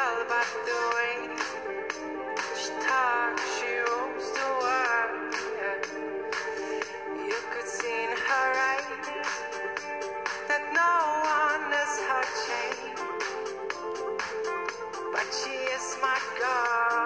tell by the way she talks, she rules the world. Yeah. You could see in her eyes that no one has her chain, but she is my girl.